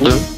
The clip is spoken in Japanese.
嗯。